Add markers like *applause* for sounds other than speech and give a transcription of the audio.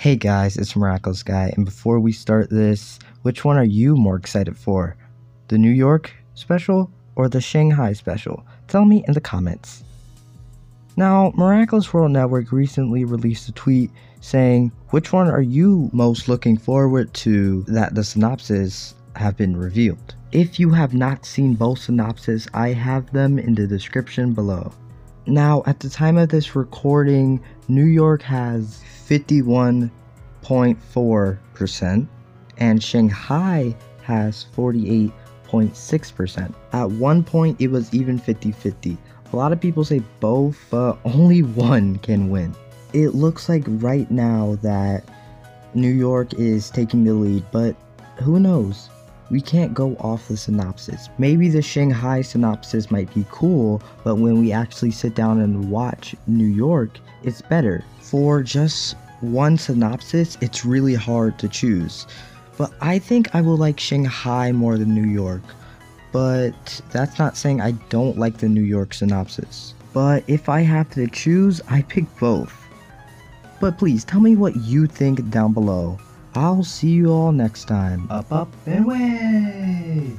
Hey guys, it's Miraculous Guy, and before we start this, which one are you more excited for? The New York special or the Shanghai special? Tell me in the comments. Now, Miraculous World Network recently released a tweet saying, Which one are you most looking forward to that the synopsis have been revealed? If you have not seen both synopses, I have them in the description below. Now, at the time of this recording, New York has 51.4%, and Shanghai has 48.6%. At one point, it was even 50 50. A lot of people say both, but *laughs* only one can win. It looks like right now that New York is taking the lead, but who knows? We can't go off the synopsis. Maybe the Shanghai synopsis might be cool, but when we actually sit down and watch New York, it's better. For just one synopsis, it's really hard to choose. But I think I will like Shanghai more than New York. But that's not saying I don't like the New York synopsis. But if I have to choose, I pick both. But please tell me what you think down below. I'll see you all next time. Up, up, and away!